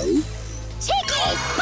Tickets!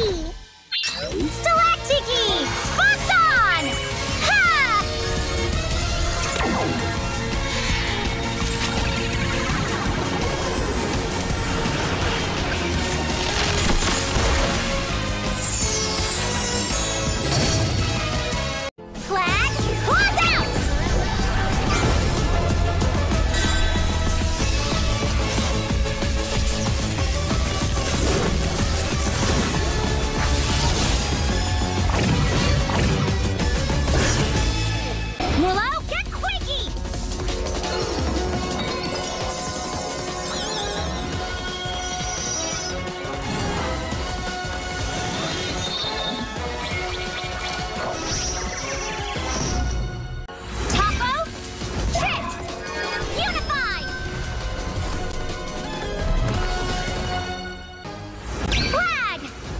see.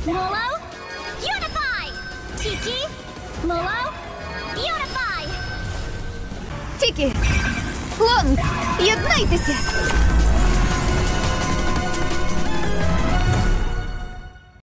Molo, unify! Tiki, Molo, unify! Тільки, клон, єднайтеся!